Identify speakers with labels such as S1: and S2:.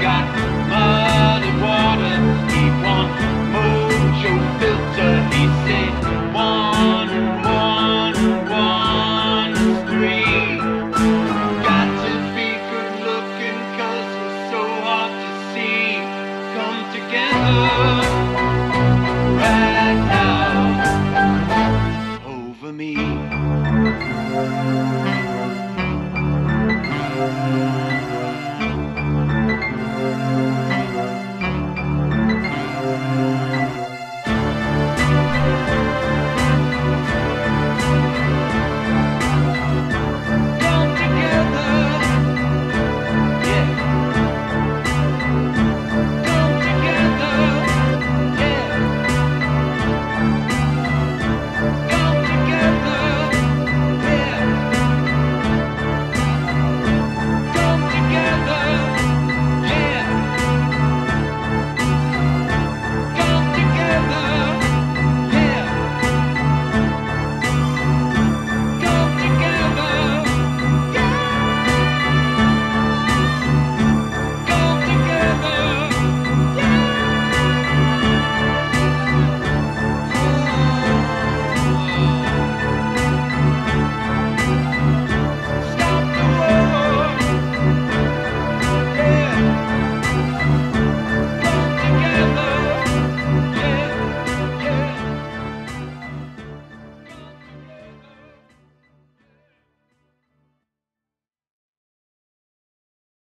S1: got water. He filter. He said one one one three. Got to be good looking cause so hard to see. Come together right now over me.